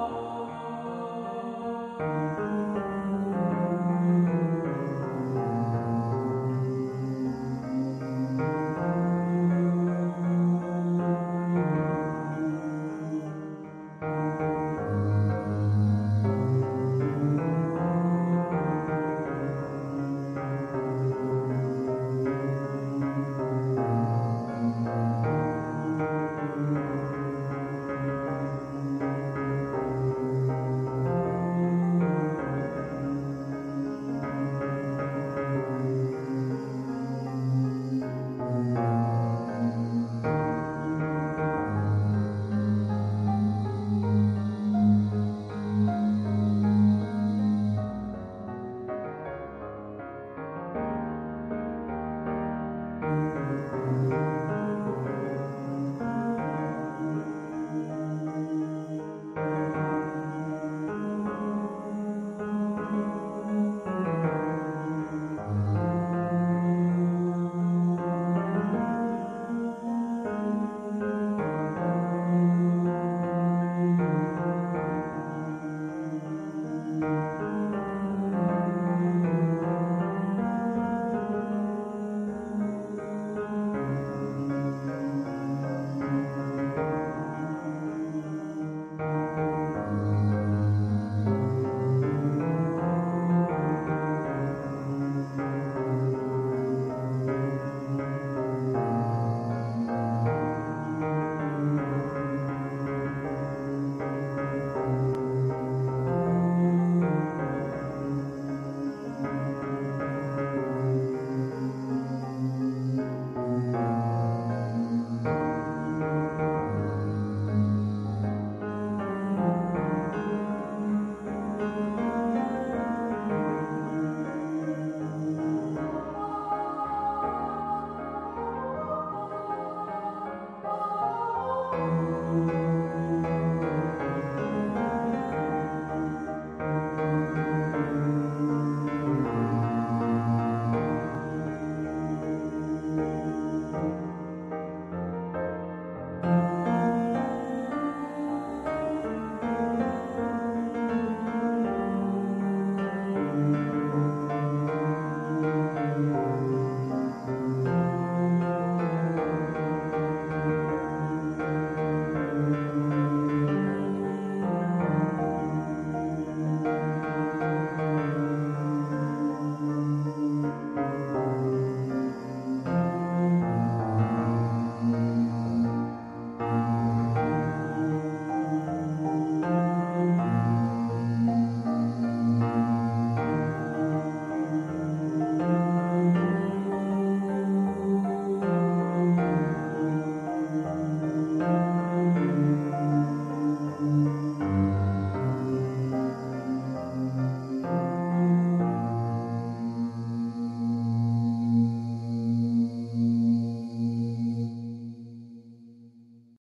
Oh.